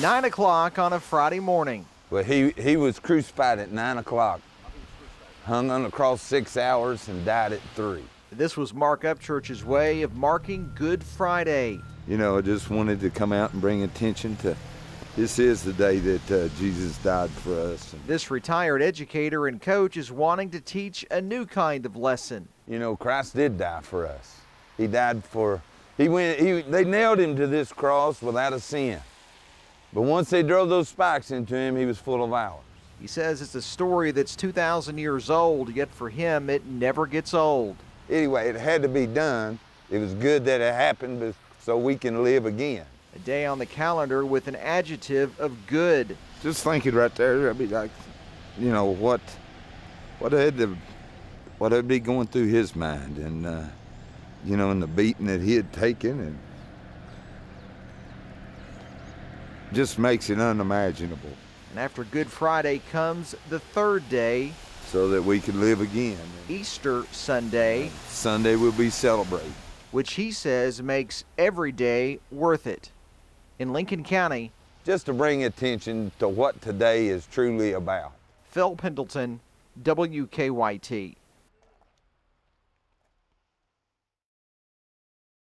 9 o'clock on a Friday morning. Well, he, he was crucified at 9 o'clock, hung on the cross six hours, and died at 3. This was Mark Upchurch's way of marking Good Friday. You know, I just wanted to come out and bring attention to this is the day that uh, Jesus died for us. This retired educator and coach is wanting to teach a new kind of lesson. You know, Christ did die for us. He died for, he went, he, they nailed him to this cross without a sin. But once they drove those spikes into him, he was full of ours. He says it's a story that's 2,000 years old, yet for him, it never gets old. Anyway, it had to be done. It was good that it happened so we can live again. A day on the calendar with an adjective of good. Just thinking right there, I'd be like, you know, what, what had the, what would be going through his mind, and uh, you know, and the beating that he had taken, and just makes it unimaginable. And after Good Friday comes the third day, so that we can live again. Easter Sunday. Sunday will be celebrated. Which he says makes every day worth it. In Lincoln County, just to bring attention to what today is truly about. Phil Pendleton, WKYT.